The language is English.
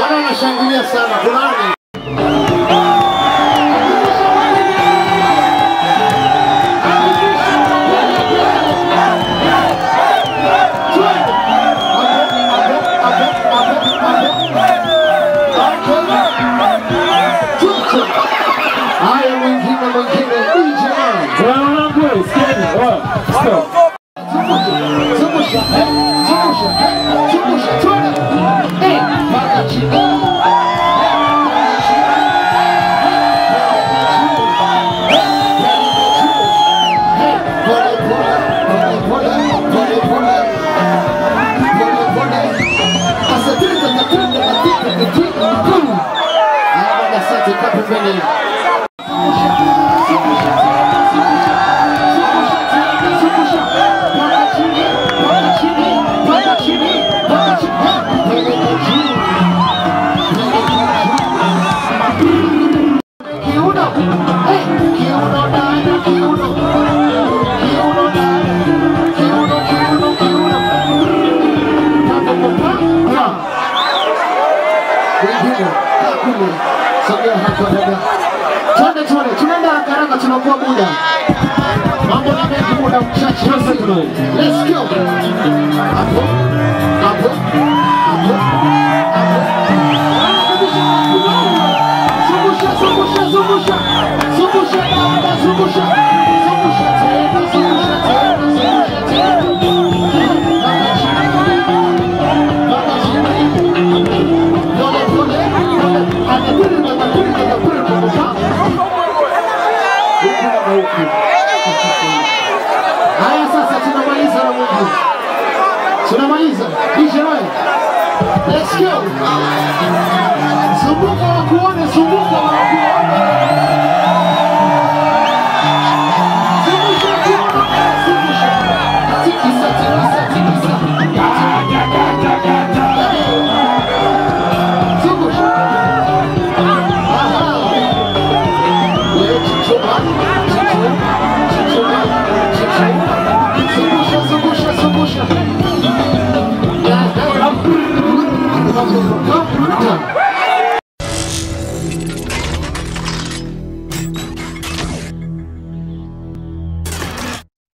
Wanaona shangilia sana, kuna? Bora! Bora! Sogea hapo dada. Twende twende, tunaenda haraka tunakuwa muda. Mambo ni mengi muda mchache. Let's go. Let's go. Super Come on.